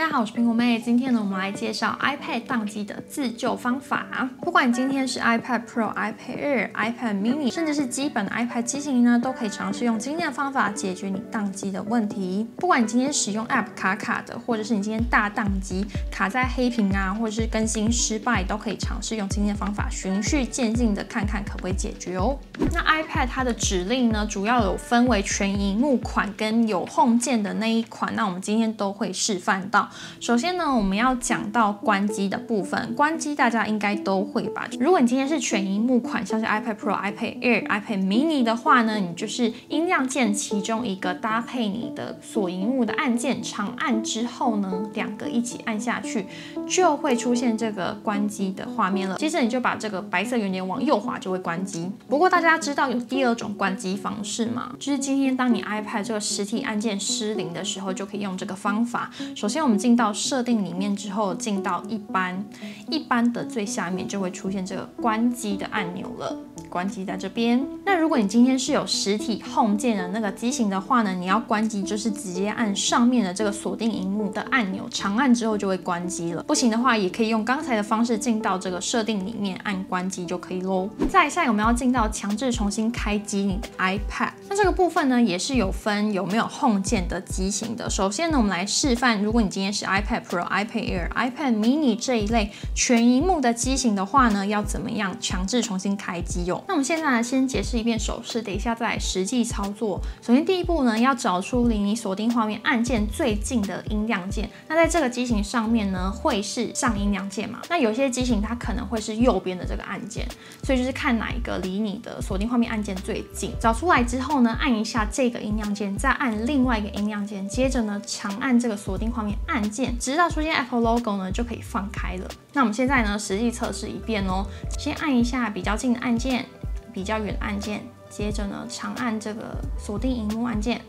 大家好，我是苹果妹。今天呢，我们来介绍 iPad 宕机的自救方法。不管你今天是 iPad Pro、iPad Air、iPad Mini，甚至是基本的 iPad 机型呢，都可以尝试用今天的方法解决你宕机的问题。不管你今天使用 App 卡卡的，或者是你今天大宕机卡在黑屏啊，或者是更新失败，都可以尝试用今天的方法，循序渐进的看看可不可以解决哦。那 iPad 它的指令呢，主要有分为全荧幕款跟有 Home 键的那一款。那我们今天都会示范到。首先呢，我们要讲到关机的部分。关机大家应该都会吧？如果你今天是全荧幕款，像是 iPad Pro、iPad Air、iPad Mini 的话呢，你就是音量键其中一个搭配你的锁荧幕的按键，长按之后呢，两个一起按下去，就会出现这个关机的画面了。接着你就把这个白色圆点往右滑，就会关机。不过大家知道有第二种关机方式吗？就是今天当你 iPad 这个实体按键失灵的时候，就可以用这个方法。首先我们我们进到设定里面之后，进到一般，一般的最下面就会出现这个关机的按钮了。关机在这边。那如果你今天是有实体 Home 键的那个机型的话呢，你要关机就是直接按上面的这个锁定荧幕的按钮，长按之后就会关机了。不行的话，也可以用刚才的方式进到这个设定里面按关机就可以喽。再下，我们要进到强制重新开机你的 iPad。那这个部分呢，也是有分有没有 Home 键的机型的。首先呢，我们来示范，如果你今天是 iPad Pro、iPad Air、iPad Mini 这一类全荧幕的机型的话呢，要怎么样强制重新开机哟？那我们现在呢，先解释一遍手势，等一下再实际操作。首先第一步呢，要找出离你锁定画面按键最近的音量键。那在这个机型上面呢，会是上音量键嘛？那有些机型它可能会是右边的这个按键，所以就是看哪一个离你的锁定画面按键最近。找出来之后呢，按一下这个音量键，再按另外一个音量键，接着呢，长按这个锁定画面按键，直到出现 Apple logo 呢，就可以放开了。那我们现在呢，实际测试一遍哦。先按一下比较近的按键。比较远的按键，接着呢，长按这个锁定荧幕按键。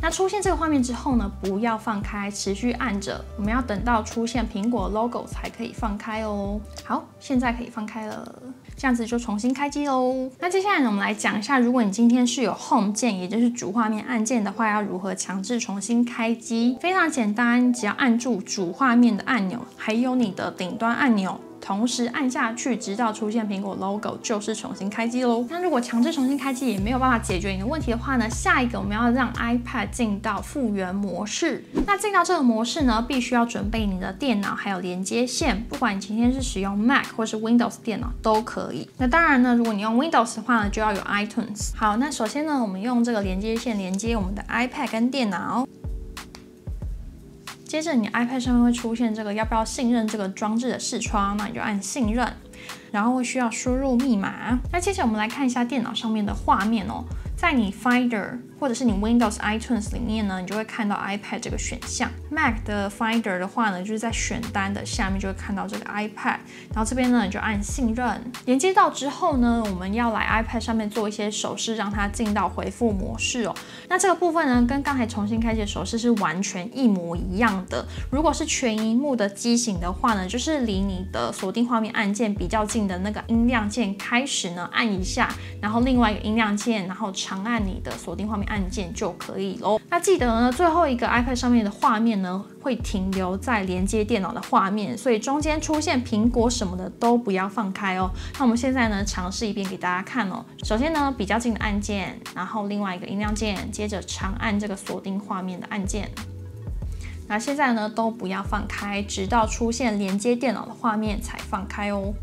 那出现这个画面之后呢，不要放开，持续按着。我们要等到出现苹果 logo 才可以放开哦。好，现在可以放开了，这样子就重新开机喽。那接下来呢，我们来讲一下，如果你今天是有 Home 键，也就是主画面按键的话，要如何强制重新开机？非常简单，只要按住主画面的按钮，还有你的顶端按钮。同时按下去，直到出现苹果 logo，就是重新开机喽。那如果强制重新开机也没有办法解决你的问题的话呢？下一个我们要让 iPad 进到复原模式。那进到这个模式呢，必须要准备你的电脑还有连接线，不管你今天是使用 Mac 或是 Windows 电脑都可以。那当然呢，如果你用 Windows 的话呢，就要有 iTunes。好，那首先呢，我们用这个连接线连接我们的 iPad 跟电脑。接着你 iPad 上面会出现这个要不要信任这个装置的视窗，那你就按信任，然后会需要输入密码。那接着我们来看一下电脑上面的画面哦，在你 Finder。或者是你 Windows iTunes 里面呢，你就会看到 iPad 这个选项。Mac 的 Finder 的话呢，就是在选单的下面就会看到这个 iPad，然后这边呢你就按信任，连接到之后呢，我们要来 iPad 上面做一些手势，让它进到回复模式哦。那这个部分呢，跟刚才重新开启手势是完全一模一样的。如果是全荧幕的机型的话呢，就是离你的锁定画面按键比较近的那个音量键开始呢按一下，然后另外一个音量键，然后长按你的锁定画面。按键就可以喽。那记得呢，最后一个 iPad 上面的画面呢，会停留在连接电脑的画面，所以中间出现苹果什么的都不要放开哦。那我们现在呢，尝试一遍给大家看哦。首先呢，比较近的按键，然后另外一个音量键，接着长按这个锁定画面的按键。那现在呢，都不要放开，直到出现连接电脑的画面才放开哦。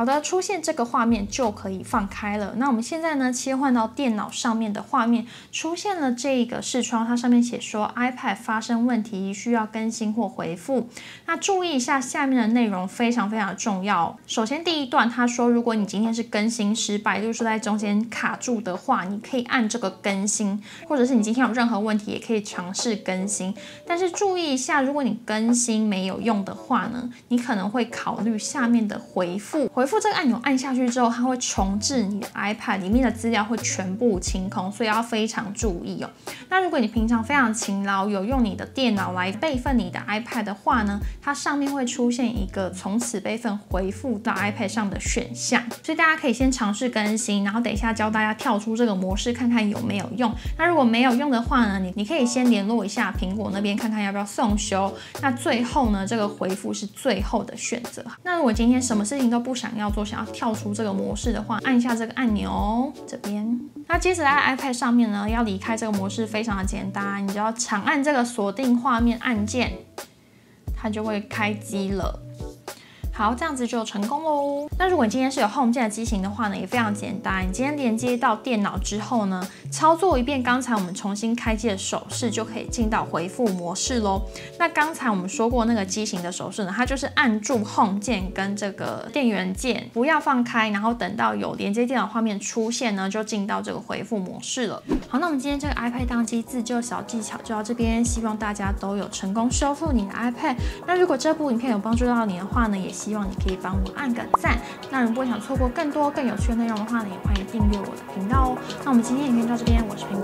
好的，出现这个画面就可以放开了。那我们现在呢，切换到电脑上面的画面，出现了这个视窗，它上面写说 iPad 发生问题，需要更新或回复。那注意一下下面的内容非常非常重要。首先第一段，他说如果你今天是更新失败，就是在中间卡住的话，你可以按这个更新，或者是你今天有任何问题，也可以尝试更新。但是注意一下，如果你更新没有用的话呢，你可能会考虑下面的回复回。复这个按钮按下去之后，它会重置你的 iPad 里面的资料会全部清空，所以要非常注意哦。那如果你平常非常勤劳，有用你的电脑来备份你的 iPad 的话呢，它上面会出现一个从此备份回复到 iPad 上的选项，所以大家可以先尝试更新，然后等一下教大家跳出这个模式，看看有没有用。那如果没有用的话呢，你你可以先联络一下苹果那边，看看要不要送修。那最后呢，这个回复是最后的选择。那如果今天什么事情都不想要做，想要跳出这个模式的话，按一下这个按钮这边。那接着在 iPad 上面呢，要离开这个模式非常的简单，你只要长按这个锁定画面按键，它就会开机了。好，这样子就成功喽。那如果你今天是有 Home 键的机型的话呢，也非常简单。你今天连接到电脑之后呢，操作一遍刚才我们重新开机的手势，就可以进到回复模式喽。那刚才我们说过那个机型的手势呢，它就是按住 Home 键跟这个电源键，不要放开，然后等到有连接电脑画面出现呢，就进到这个回复模式了。好，那我们今天这个 iPad 当机自救小技巧就到这边，希望大家都有成功修复你的 iPad。那如果这部影片有帮助到你的话呢，也希希望你可以帮我按个赞。那如果想错过更多更有趣的内容的话呢，也欢迎订阅我的频道哦。那我们今天影片到这边，我是平